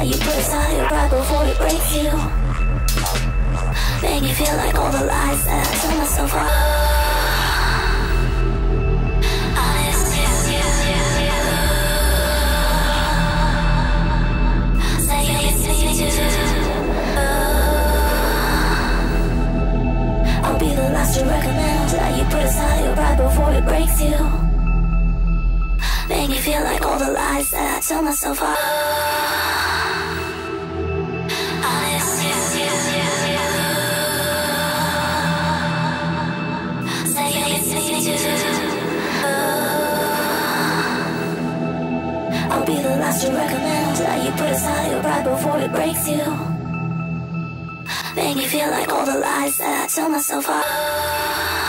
recommend you put aside your pride before it breaks you. Make me feel like all the lies that I tell myself are. Be the last to recommend that you put aside your pride before it breaks you. Make me feel like all the lies that I tell myself are. Pride before it breaks you. Make me feel like all the lies that I tell myself are.